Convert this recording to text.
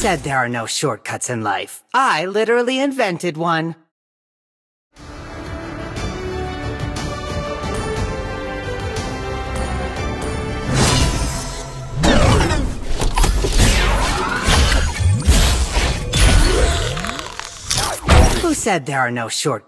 said there are no shortcuts in life? I literally invented one. Who said there are no short